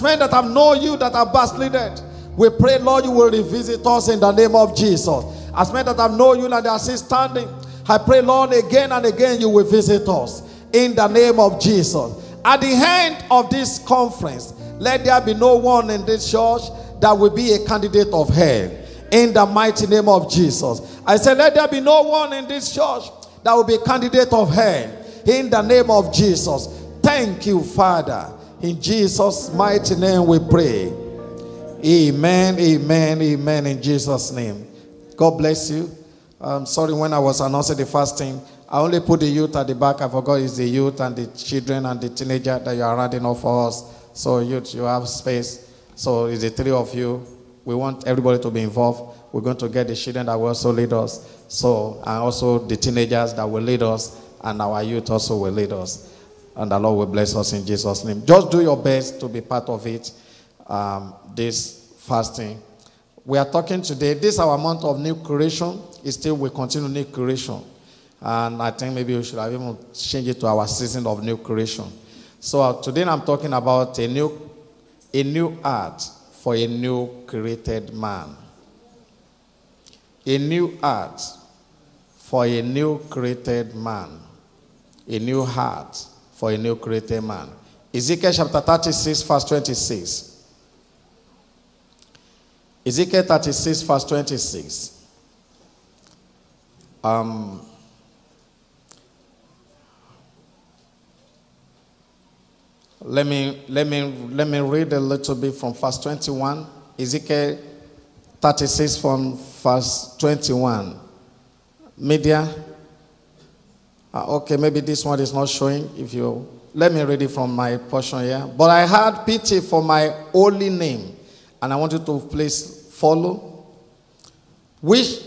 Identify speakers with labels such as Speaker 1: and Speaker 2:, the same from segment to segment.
Speaker 1: As men that have known you that have backslided, we pray, Lord, you will revisit us in the name of Jesus. As men that have known you and are still standing, I pray, Lord, again and again you will visit us in the name of Jesus. At the end of this conference, let there be no one in this church that will be a candidate of hell in the mighty name of Jesus. I said, let there be no one in this church that will be a candidate of hell in the name of Jesus. Thank you, Father. In Jesus' mighty name we pray. Amen, amen, amen, in Jesus' name. God bless you. I'm sorry when I was announcing the fasting, I only put the youth at the back. I forgot it's the youth and the children and the teenager that you are rounding off for us. So, youth, you have space. So, it's the three of you. We want everybody to be involved. We're going to get the children that will also lead us. So, and also the teenagers that will lead us, and our youth also will lead us. And the Lord will bless us in Jesus' name. Just do your best to be part of it, um, this fasting. We are talking today, this our month of new creation. It still will continue new creation. And I think maybe we should have even changed it to our season of new creation. So uh, today I'm talking about a new, a new art for a new created man. A new art for a new created man. A new heart for a new created man. Ezekiel chapter 36, verse 26. Ezekiel 36, verse 26. Um, let me let me let me read a little bit from verse 21. Ezekiel 36 from verse 21. Media. Uh, okay, maybe this one is not showing. If you let me read it from my portion here. But I had pity for my holy name, and I want you to please follow, which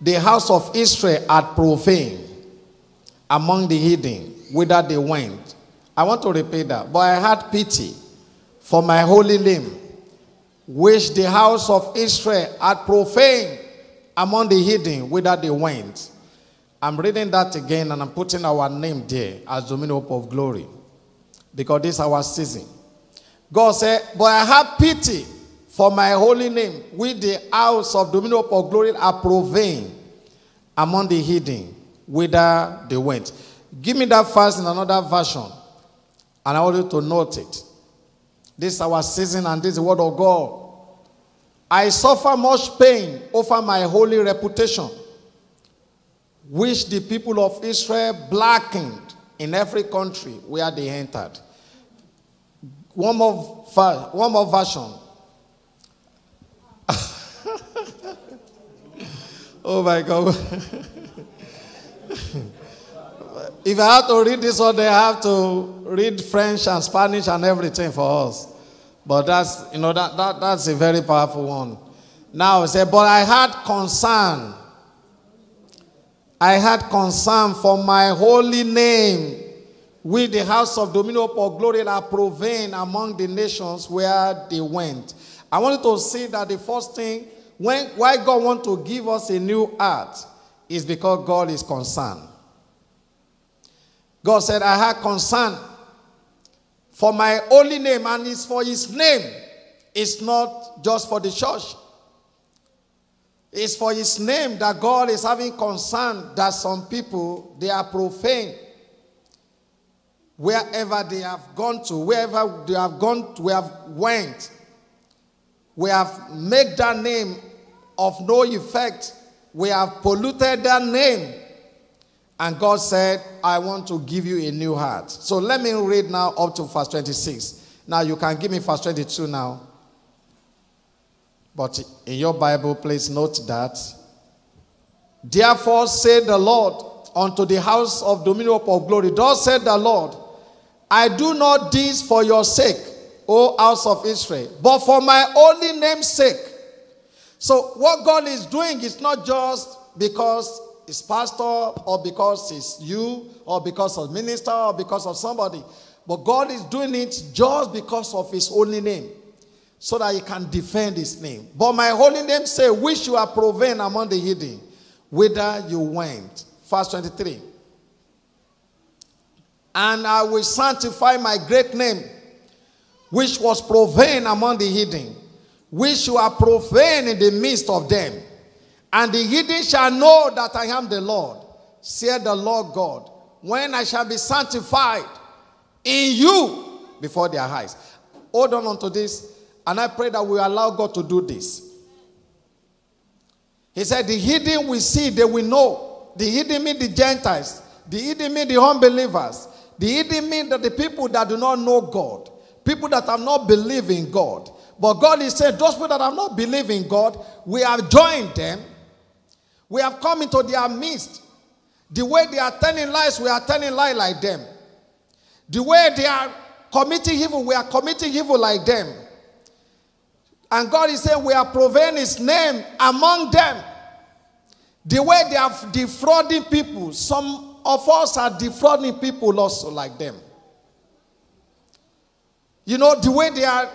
Speaker 1: the house of Israel had profaned among the heathen, whither they went. I want to repeat that. But I had pity for my holy name, which the house of Israel had profaned among the heathen, whither they went. I'm reading that again and I'm putting our name there as Dominion Hope of Glory. Because this is our season. God said, But I have pity for my holy name, which the house of Dominion Hope of Glory are profaned among the heathen, whither they went. Give me that verse in another version. And I want you to note it. This is our season and this is the word of God. I suffer much pain over my holy reputation, which the people of Israel blackened in every country where they entered. One more, one more version. oh my God. if I have to read this one, they have to read French and Spanish and everything for us. But that's, you know, that, that, that's a very powerful one. Now it said, but I had concern. I had concern for my holy name, with the house of Dominion for glory that provain among the nations where they went. I wanted to see that the first thing, when, why God want to give us a new heart, is because God is concerned. God said, I had concern for my holy name, and it's for his name. It's not just for the church. It's for his name that God is having concern that some people they are profane. Wherever they have gone to, wherever they have gone to, we have went. We have made that name of no effect. We have polluted that name. And God said, I want to give you a new heart. So let me read now up to verse 26. Now you can give me verse 22 now. But in your Bible, please note that. Therefore, said the Lord unto the house of dominion of glory, Thus said the Lord, I do not this for your sake, O house of Israel, but for my only name's sake. So, what God is doing is not just because it's pastor or because it's you or because of minister or because of somebody, but God is doing it just because of his only name so that he can defend his name. But my holy name say, which you are proven among the hidden, whither you went. Verse 23. And I will sanctify my great name, which was proven among the hidden, which you are profane in the midst of them. And the hidden shall know that I am the Lord, said the Lord God, when I shall be sanctified in you before their eyes. Hold on unto this, and I pray that we allow God to do this. He said, The hidden we see, they will know. The hidden mean the Gentiles, the hidden mean the unbelievers, the hidden mean that the people that do not know God, people that have not believed in God. But God is saying, those people that have not believed in God, we have joined them. We have come into their midst. The way they are telling lies, we are telling lies like them. The way they are committing evil, we are committing evil like them. And God is saying, we are proving his name among them. The way they are defrauding people, some of us are defrauding people also like them. You know, the way they are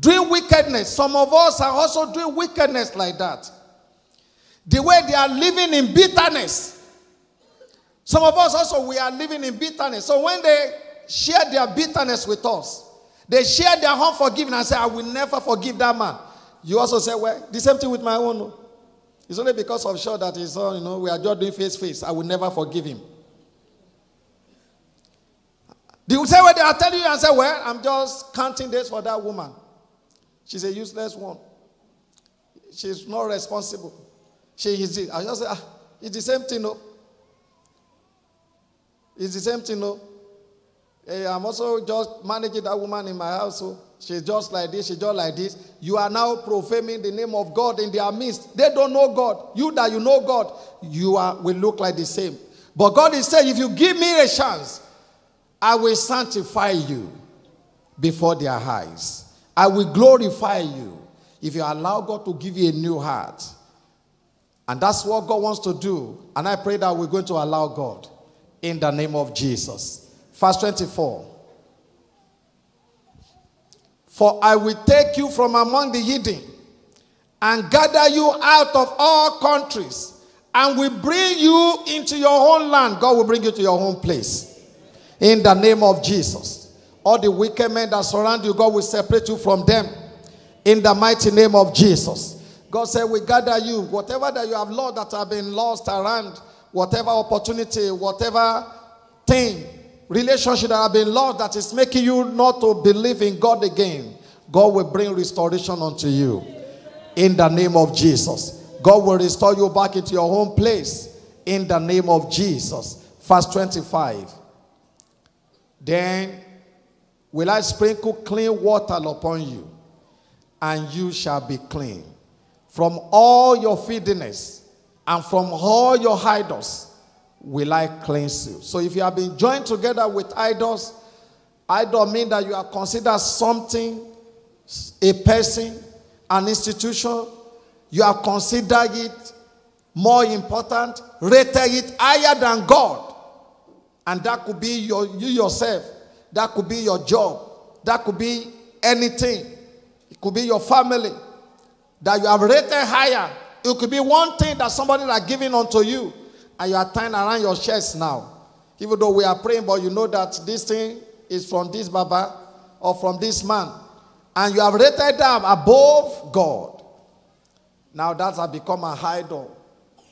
Speaker 1: doing wickedness, some of us are also doing wickedness like that. The way they are living in bitterness. Some of us also, we are living in bitterness. So when they share their bitterness with us, they share their unforgiveness and say, I will never forgive that man. You also say, Well, the same thing with my own. It's only because of sure that he's on, you know, we are just doing face face. I will never forgive him. They will say Well, they are telling you and say, Well, I'm just counting days for that woman. She's a useless one. She's not responsible. She is it. I just say, ah, it's the same thing, no. It's the same thing, no. Hey, I'm also just managing that woman in my house. She's just like this, she's just like this. You are now profaning the name of God in their midst. They don't know God. You that you know God, you are will look like the same. But God is saying, if you give me a chance, I will sanctify you before their eyes. I will glorify you if you allow God to give you a new heart. And that's what God wants to do. And I pray that we're going to allow God in the name of Jesus. Verse 24. For I will take you from among the hidden and gather you out of all countries and will bring you into your own land. God will bring you to your own place. In the name of Jesus. All the wicked men that surround you, God will separate you from them. In the mighty name of Jesus. God said, We gather you. Whatever that you have lost that have been lost around, whatever opportunity, whatever thing, relationship that have been lost that is making you not to believe in God again, God will bring restoration unto you. In the name of Jesus. God will restore you back into your home place. In the name of Jesus. Verse 25. Then will I sprinkle clean water upon you, and you shall be clean from all your filthiness and from all your idols will I cleanse you. So if you have been joined together with idols, idol mean that you are considered something, a person, an institution. You are considered it more important, rated it higher than God. And that could be your, you yourself. That could be your job. That could be anything. It could be your family that you have rated higher. It could be one thing that somebody has given unto you, and you are tying around your chest now. Even though we are praying, but you know that this thing is from this Baba or from this man, and you have rated them above God. Now that has become a idol,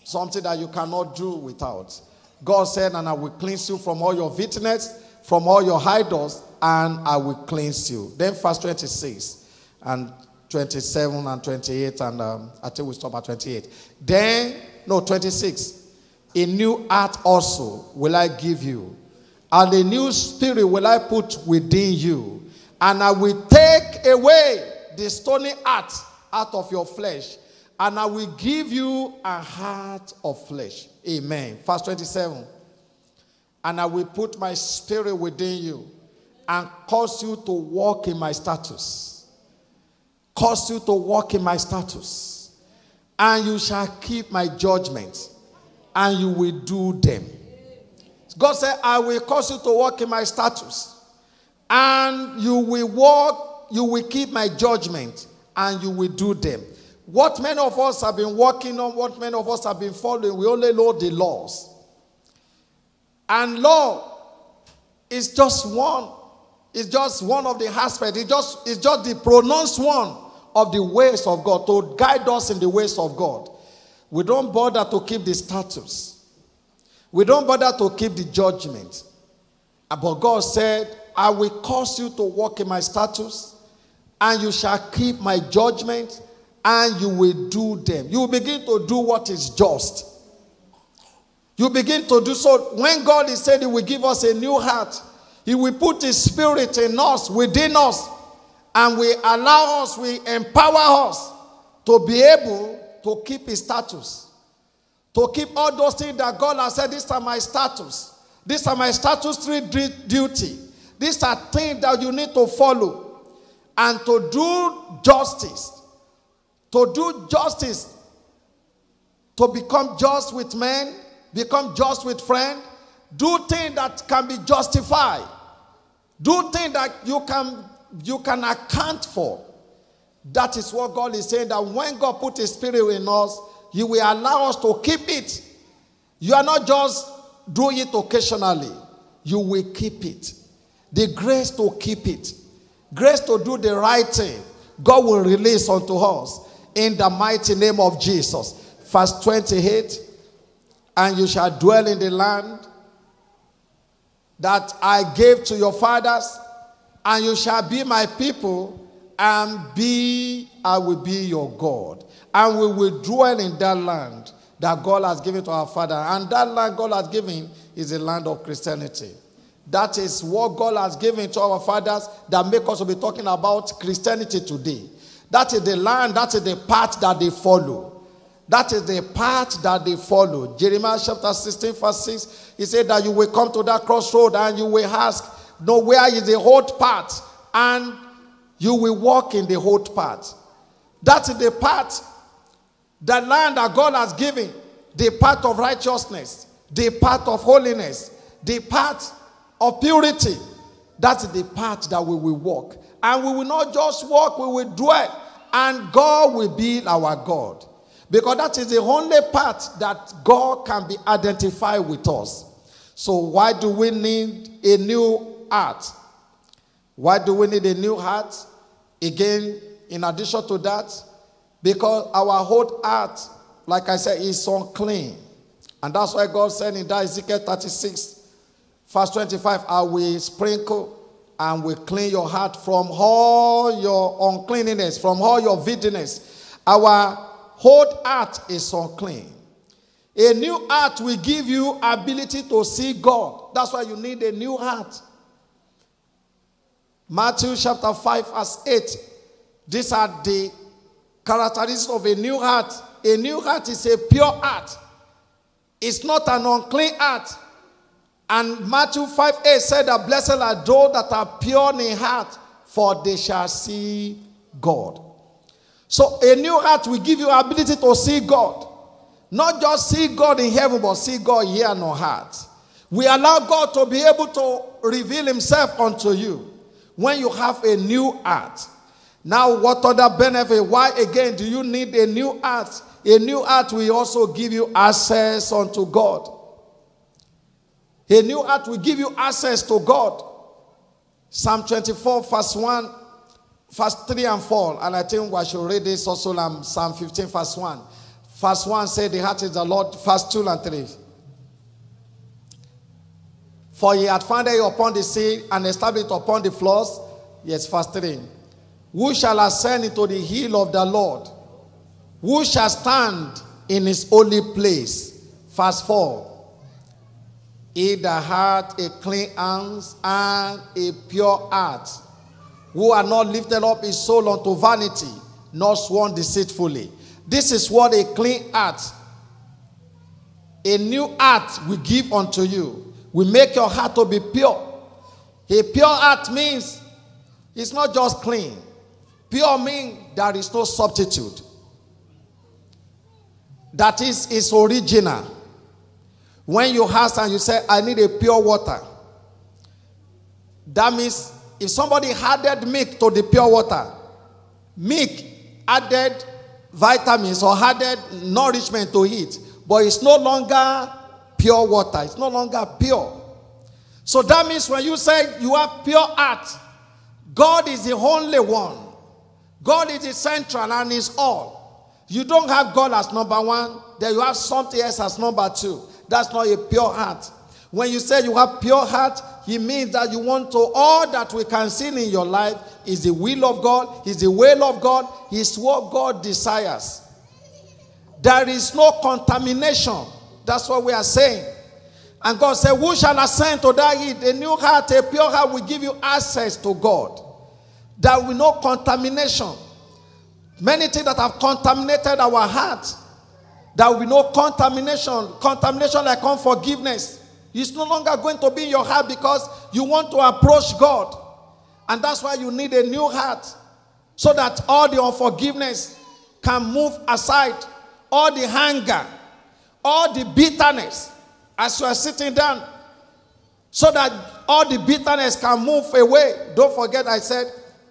Speaker 1: something that you cannot do without. God said, And I will cleanse you from all your wickedness, from all your idols, and I will cleanse you. Then, verse 26 and 27 and 28, and um, I think we stop at 28. Then, no, 26. A new heart also will I give you, and a new spirit will I put within you, and I will take away the stony heart out of your flesh, and I will give you a heart of flesh. Amen. Verse 27. And I will put my spirit within you and cause you to walk in my status cause you to walk in my status, and you shall keep my judgments, and you will do them. God said, I will cause you to walk in my status, and you will walk, you will keep my judgment, and you will do them. What many of us have been working on, what many of us have been following, we only know the laws. And law is just one It's just one of the aspects. It's just, it's just the pronounced one of the ways of God to guide us in the ways of God. We don't bother to keep the status. We don't bother to keep the judgment. Uh, but God said, I will cause you to walk in my status, and you shall keep my judgment, and you will do them. You will begin to do what is just. You begin to do so. When God is said He will give us a new heart, He will put His Spirit in us, within us, and we allow us, we empower us to be able to keep His status. To keep all those things that God has said, These are my status. These are my status three duty. These are things that you need to follow. And to do justice. To do justice. To become just with men, become just with friends. Do things that can be justified. Do things that you can you can account for. That is what God is saying. That when God put His Spirit in us, He will allow us to keep it. You are not just do it occasionally, you will keep it. The grace to keep it, grace to do the right thing, God will release unto us in the mighty name of Jesus. Verse 28 And you shall dwell in the land that I gave to your fathers, and you shall be my people, and be I will be your God. And we will dwell in that land that God has given to our father. And that land God has given is the land of Christianity. That is what God has given to our fathers that make us be talking about Christianity today. That is the land, that is the path that they follow. That is the path that they follow. Jeremiah chapter 16, verse 6, he said that you will come to that crossroad and you will ask, No, where is the hot path? And you will walk in the hot path. That is the path the land that God has given, the path of righteousness, the path of holiness, the path of purity. That's the path that we will walk. And we will not just walk, we will dwell. And God will be our God. Because that is the only path that God can be identified with us. So, why do we need a new heart? Why do we need a new heart? Again, in addition to that, because our whole heart, like I said, is unclean. And that's why God said in that Ezekiel 36, verse 25, I will sprinkle and will clean your heart from all your uncleanness, from all your wickedness. Our whole heart is unclean. A new heart will give you ability to see God. That's why you need a new heart. Matthew chapter 5, verse 8. These are the characteristics of a new heart. A new heart is a pure heart. It's not an unclean heart. And Matthew 5 8 said that blessed are those that are pure in heart, for they shall see God. So a new heart will give you ability to see God. Not just see God in heaven, but see God here on heart. We allow God to be able to reveal himself unto you when you have a new heart. Now, what other benefit? Why again do you need a new heart? A new heart will also give you access unto God. A new heart will give you access to God. Psalm 24, verse 1, verse 3 and 4. And I think we should read this also Psalm 15, verse 1. Verse 1 said, The heart is the Lord. Verse 2 and 3. For he had founded it upon the sea and established upon the floors. Yes, verse 3. Who shall ascend into the hill of the Lord? Who shall stand in his holy place? Verse 4. He that hath a clean hands and a pure heart, who are not lifted up his soul unto vanity, nor sworn deceitfully. This is what a clean heart, a new heart will give unto you. We make your heart to be pure. A pure heart means it's not just clean, Pure means there is no substitute. That is, is original. When you ask and you say, I need a pure water, that means if somebody added milk to the pure water, milk added vitamins or added nourishment to it, but it's no longer pure water, it's no longer pure. So that means when you say you have pure heart, God is the only one. God is the central and is all. You don't have God as number one, then you have something else as number two. That's not a pure heart. When you say you have pure heart, it means that you want to all that we can see in your life is the will of God, is the will of God, is what God desires. There is no contamination. That's what we are saying. And God said, Who shall ascend to that heat? A new heart, a pure heart will give you access to God. There will no contamination. Many things that have contaminated our heart. There will be no contamination. Contamination like unforgiveness. It's no longer going to be in your heart because you want to approach God. And that's why you need a new heart. So that all the unforgiveness can move aside. All the anger, all the bitterness as you are sitting down. So that all the bitterness can move away. Don't forget, I said,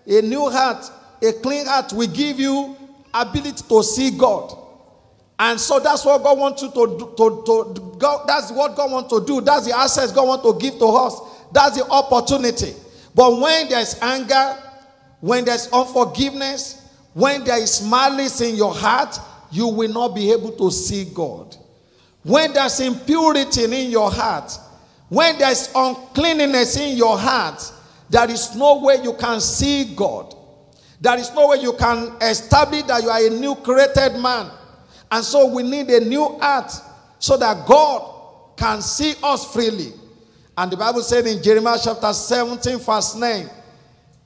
Speaker 1: a new heart, a clean heart will give you ability to see God. And so that's what God wants you to do. To, to, go, that's what God wants to do. That's the access God wants to give to us. That's the opportunity. But when there's anger, when there's unforgiveness, when there is malice in your heart, you will not be able to see God. When there's impurity in your heart, when there's uncleanness in your heart, there is no way you can see God. There is no way you can establish that you are a new created man. And so we need a new heart so that God can see us freely. And the Bible said in Jeremiah chapter 17, verse 9,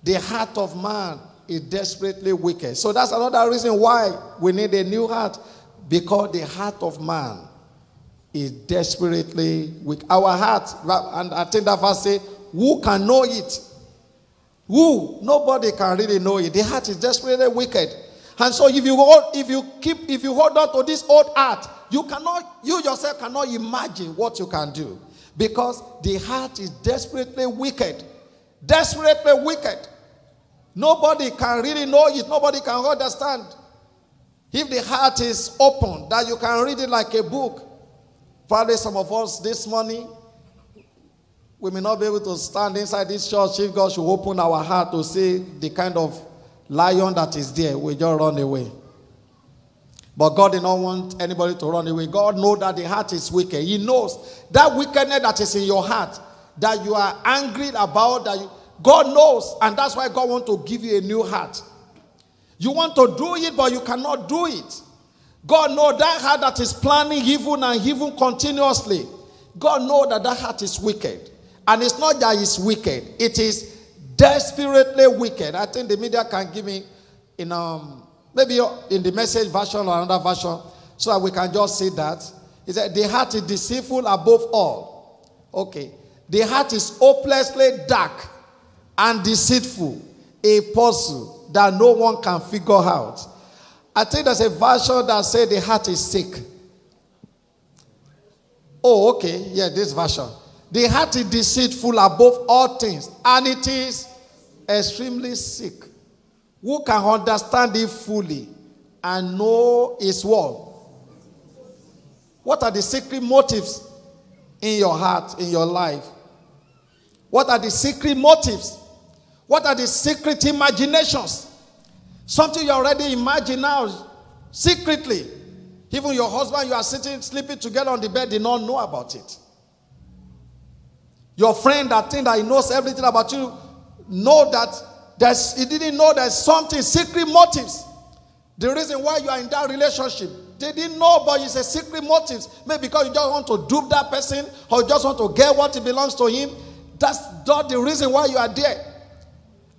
Speaker 1: the heart of man is desperately wicked. So that's another reason why we need a new heart. Because the heart of man is desperately weak. Our heart, and I think that verse say, who can know it? Who? Nobody can really know it. The heart is desperately wicked. And so if you hold, if you keep, if you hold on to this old heart, you cannot, you yourself cannot imagine what you can do. Because the heart is desperately wicked. Desperately wicked. Nobody can really know it. Nobody can understand. If the heart is open, that you can read it like a book. Probably some of us this morning, we may not be able to stand inside this church if God should open our heart to see the kind of lion that is there, we just run away. But God did not want anybody to run away. God knows that the heart is wicked. He knows that wickedness that is in your heart, that you are angry about, that you, God knows, and that's why God wants to give you a new heart. You want to do it, but you cannot do it. God know that heart that is planning evil and evil continuously. God know that that heart is wicked. And it's not that it's wicked, it is desperately wicked. I think the media can give me in um maybe in the message version or another version so that we can just see that. He said the heart is deceitful above all. Okay. The heart is hopelessly dark and deceitful, a puzzle that no one can figure out. I think there's a version that says the heart is sick. Oh, okay. Yeah, this version. The heart is deceitful above all things, and it is extremely sick. Who can understand it fully and know its what? What are the secret motives in your heart, in your life? What are the secret motives? What are the secret imaginations? Something you already imagine now secretly. Even your husband, you are sitting, sleeping together on the bed, did not know about it. Your friend that think that he knows everything about you, know that there's, he didn't know there's something, secret motives. The reason why you are in that relationship, they didn't know, but it's a secret motives. Maybe because you just want to dupe that person or you just want to get what belongs to him. That's not the reason why you are there.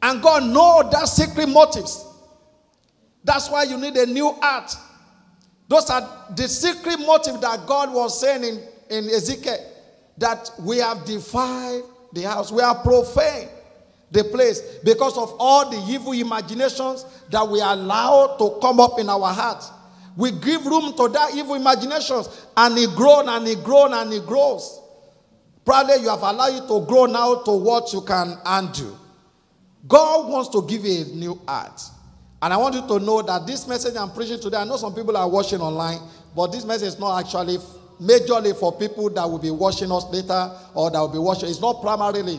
Speaker 1: And God knows that secret motives. That's why you need a new heart. Those are the secret motive that God was saying in, in Ezekiel that we have defiled the house, we are profane the place because of all the evil imaginations that we allow to come up in our hearts. We give room to that evil imaginations and it grows and it grows and it grows. Probably you have allowed it to grow now to what you can undo. God wants to give you a new heart. And I want you to know that this message I'm preaching today, I know some people are watching online, but this message is not actually majorly for people that will be watching us later or that will be watching. It's not primarily,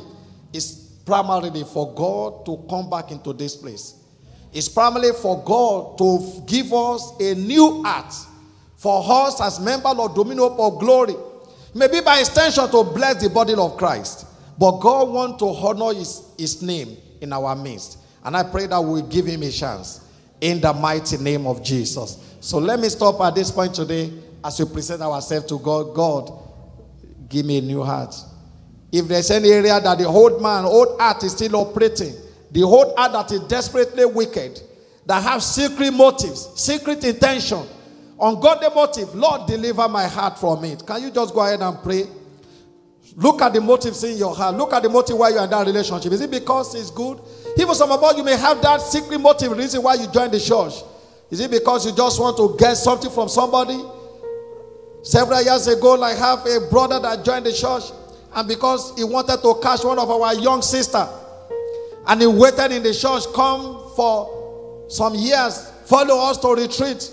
Speaker 1: it's primarily for God to come back into this place. It's primarily for God to give us a new heart for us as members of Dominion of Glory. Maybe by extension to bless the body of Christ. But God wants to honor his, his name in our midst. And I pray that we give him a chance in the mighty name of Jesus. So let me stop at this point today as we present ourselves to God. God, give me a new heart. If there's any area that the old man, old heart is still operating, the old heart that is desperately wicked, that have secret motives, secret intention, ungodly motive, Lord, deliver my heart from it. Can you just go ahead and pray? Look at the motives in your heart. Look at the motive why you're in that relationship. Is it because it's good? Even some of you may have that secret motive reason why you joined the church. Is it because you just want to get something from somebody? Several years ago, I have a brother that joined the church, and because he wanted to catch one of our young sister, and he waited in the church, come for some years, follow us to retreat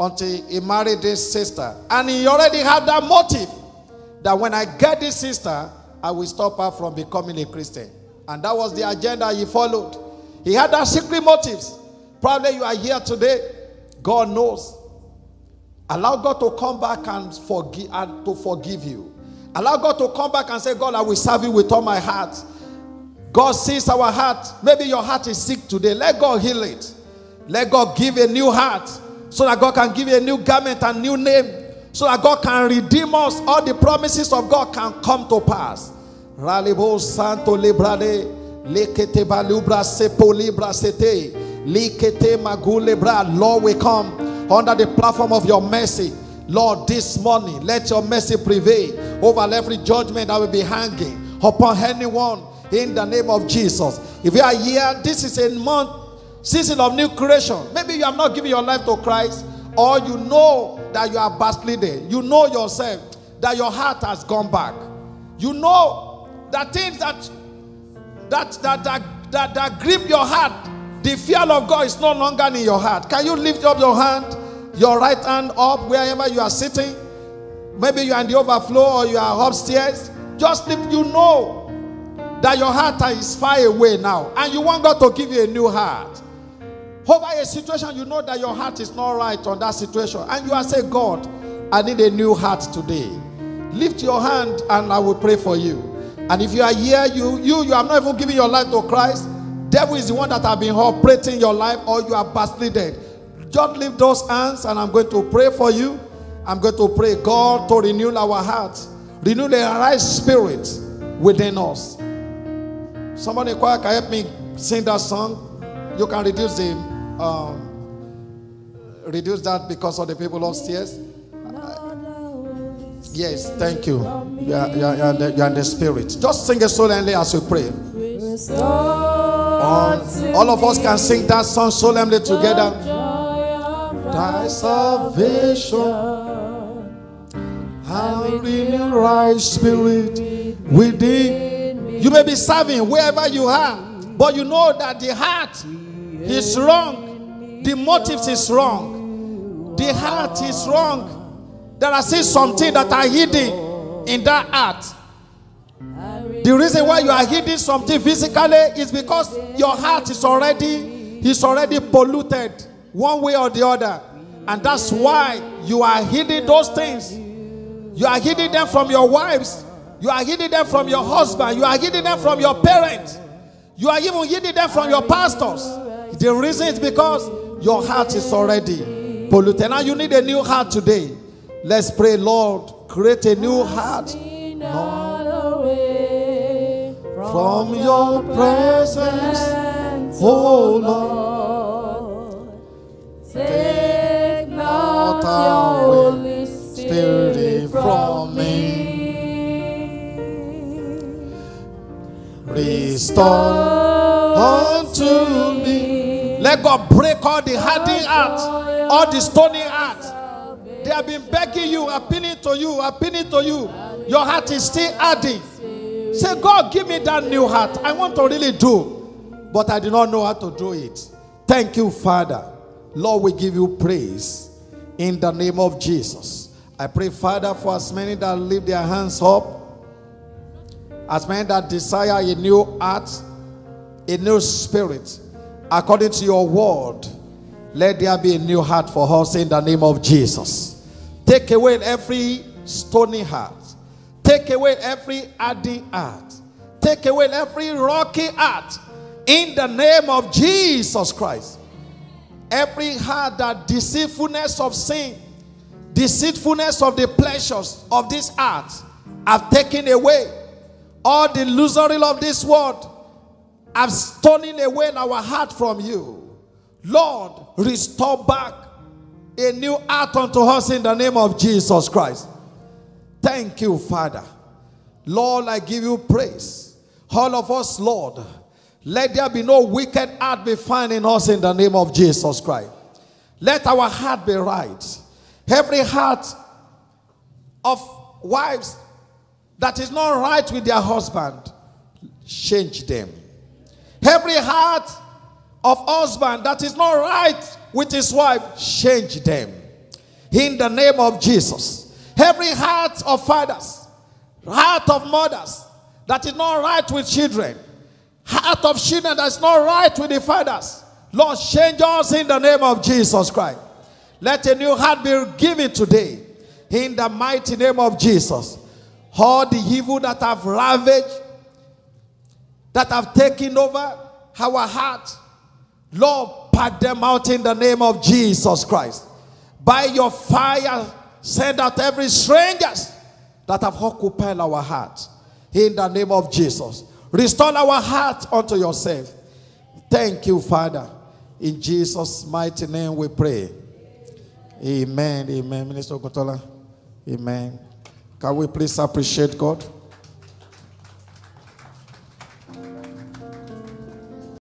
Speaker 1: until he married this sister. And he already had that motive that when I get this sister, I will stop her from becoming a Christian. And that was the agenda he followed. He had that secret motives. Probably you are here today. God knows. Allow God to come back and forgive and to forgive you. Allow God to come back and say, God, I will serve you with all my heart. God sees our heart. Maybe your heart is sick today. Let God heal it. Let God give a new heart so that God can give you a new garment and new name so that God can redeem us. All the promises of God can come to pass. Ralibo Santo Librade, Lekete Balubra Sepo Libra Sete, Likete Magulebra. Lord, we come under the platform of your mercy. Lord, this morning, let your mercy prevail over every judgment that will be hanging upon anyone in the name of Jesus. If you are here, this is a month, season of new creation. Maybe you have not given your life to Christ, or you know that you are backslidden. You know yourself that your heart has gone back. You know that things that that that that that, that grip your heart, the fear of God is no longer in your heart. Can you lift up your hand, your right hand up wherever you are sitting? Maybe you are in the overflow or you are upstairs. Just lift, you know that your heart is far away now, and you want God to give you a new heart. Over a situation, you know that your heart is not right on that situation, and you are saying, God, I need a new heart today. Lift your hand and I will pray for you. And if you are here, you you you have not even given your life to Christ, devil is the one that have been operating your life, or you are backslided. Just lift those hands, and I'm going to pray for you. I'm going to pray, God, to renew our hearts, renew the right spirit within us. Somebody in choir can help me sing that song. You can reduce the um, reduce that because of the people upstairs. Yes, thank you. You are, you, are, the, you are the spirit. Just sing it solemnly as we pray. Um, all of us can sing that song solemnly together. Thy salvation and renew right spirit within. You may be serving wherever you are, but you know that the heart is wrong. The motives is wrong. The heart is wrong. There are still something that are hidden in that heart. The reason why you are hiding something physically is because your heart is already is already polluted one way or the other. And that's why you are hiding those things. You are hiding them from your wives. You are hiding them from your husband. You are hiding them from your parents. You are even hiding them from your pastors. The reason is because your heart is already polluted. Now you need a new heart today. Let's pray, Lord, create a new heart. From your presence, oh Lord, take not your Holy Spirit from me. Restore unto me. Let God break all the hardened hearts, all the stony heart. They have been begging you, appealing to you, appealing to you. Your heart is still hardened. Say, God, give me that new heart. I want to really do, but I do not know how to do it. Thank you, Father. Lord, we give you praise in the name of Jesus. I pray, Father, for as many that lift their hands up, as many that desire a new heart, a new spirit, according to your word, let there be a new heart for us in the name of Jesus. Take away every stony heart, take away every hardy heart, take away every rocky heart in the name of Jesus Christ. Every heart that deceitfulness of sin, deceitfulness of the pleasures of this earth have taken away. All the illusory of this world have stolen away our heart from you. Lord, restore back a new heart unto us in the name of Jesus Christ. Thank you, Father. Lord, I give you praise. All of us, Lord, let there be no wicked heart be found in us in the name of Jesus Christ. Let our heart be right. Every heart of wives that is not right with their husband, change them. Every heart of husband that is not right with his wife, change them. In the name of Jesus. Every heart of fathers, heart of mothers that is not right with children, heart of children that's not right with the fathers. Lord, change us in the name of Jesus Christ. Let a new heart be given today in the mighty name of Jesus. All the evil that have ravaged, that have taken over our heart, Lord, pack them out in the name of Jesus Christ. By your fire, send out every strangers that have occupied our heart in the name of Jesus. Restore our heart unto yourself. Thank you, Father. In Jesus' mighty name we pray. Amen. Amen. Minister Okotola. Amen. Can we please appreciate God?